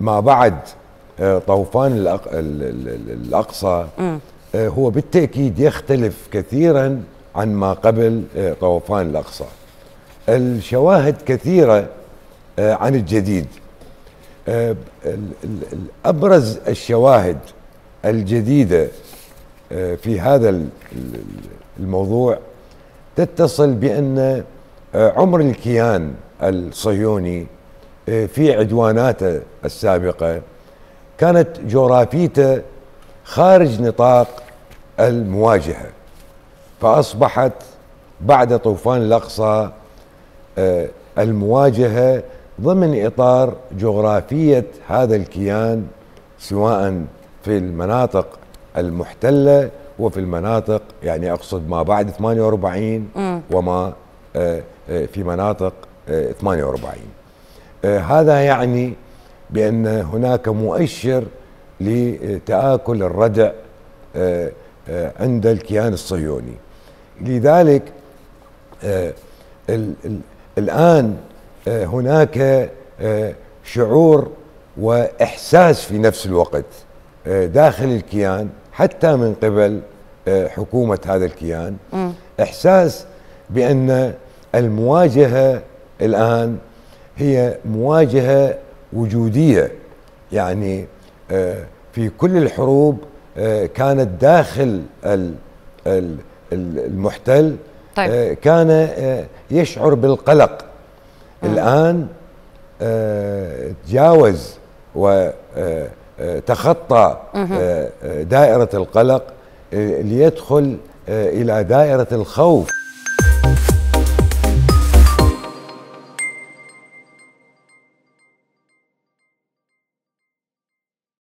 ما بعد آه، طوفان الأق- ال- ال- ال- الأقصى آه، هو بالتأكيد يختلف كثيرا عن ما قبل آه، طوفان الأقصى. الشواهد كثيرة آه، عن الجديد. ال- ال- ال- أبرز الشواهد الجديدة آه، في هذا ال- ال- الموضوع تتصل بأن آه، عمر الكيان الصهيوني في عدواناته السابقة كانت جغرافيته خارج نطاق المواجهة فأصبحت بعد طوفان الأقصى آه، المواجهة ضمن إطار جغرافية هذا الكيان سواء في المناطق المحتلة وفي المناطق يعني أقصد ما بعد 48 وما آه، آه، في مناطق آه، 48 آه، هذا يعني بأن هناك مؤشر لتآكل الردع آه، آه، عند الكيان الصهيوني. لذلك آه، ال- ال- الآن آه، هناك آه، شعور وإحساس في نفس الوقت آه، داخل الكيان حتى من قبل آه، حكومة هذا الكيان. إحساس بأن المواجهة الآن هي مواجهة وجودية. يعني آه، في كل الحروب آه، كانت داخل ال- ال- ال- المحتل طيب. آه، كان يشعر بالقلق. الآن آه، تجاوز وتخطى دائرة القلق ليدخل إلى دائرة الخوف.